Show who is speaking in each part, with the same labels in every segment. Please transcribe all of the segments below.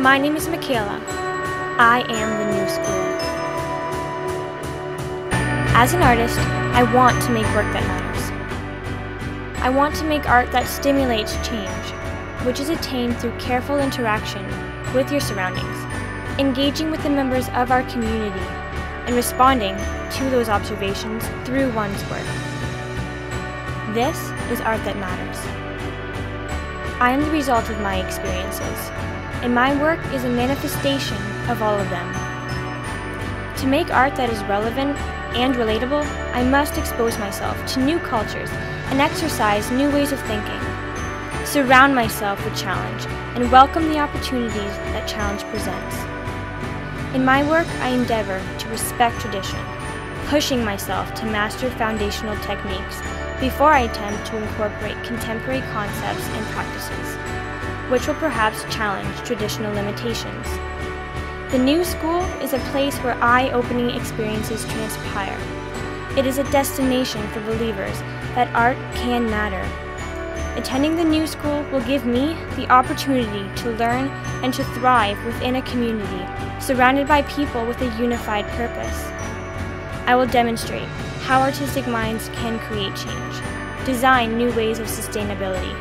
Speaker 1: My name is Mikayla. I am the new school. As an artist, I want to make work that matters. I want to make art that stimulates change, which is attained through careful interaction with your surroundings, engaging with the members of our community, and responding to those observations through one's work. This is art that matters. I am the result of my experiences, and my work is a manifestation of all of them. To make art that is relevant and relatable, I must expose myself to new cultures and exercise new ways of thinking. Surround myself with challenge and welcome the opportunities that challenge presents. In my work, I endeavor to respect tradition, pushing myself to master foundational techniques before I attempt to incorporate contemporary concepts and practices, which will perhaps challenge traditional limitations. The New School is a place where eye opening experiences transpire. It is a destination for believers that art can matter. Attending the New School will give me the opportunity to learn and to thrive within a community surrounded by people with a unified purpose. I will demonstrate how artistic minds can create change, design new ways of sustainability,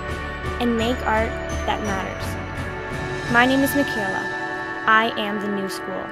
Speaker 1: and make art that matters. My name is Mikayla. I am the new school.